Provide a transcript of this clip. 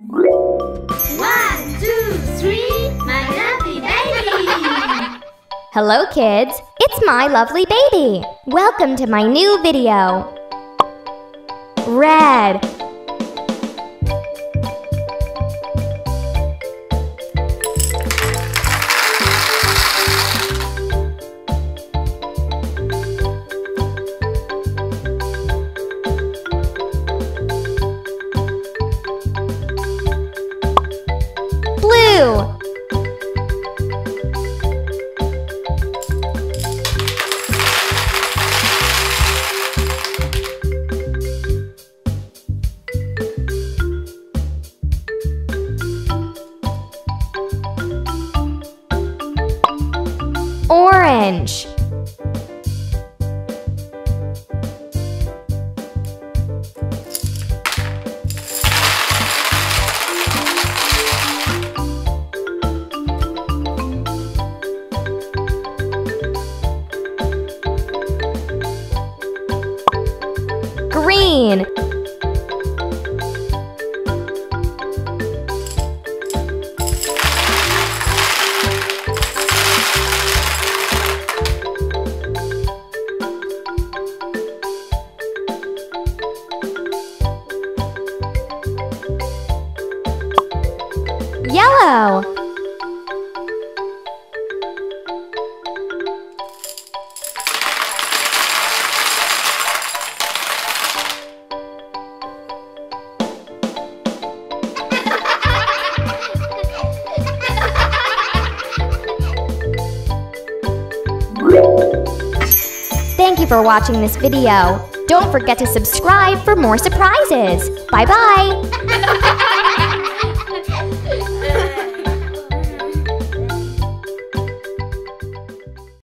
One, two, three, my lovely baby! Hello kids, it's my lovely baby. Welcome to my new video. Red. Blue. Orange. Green. Yellow. Thank you for watching this video. Don't forget to subscribe for more surprises. Bye bye.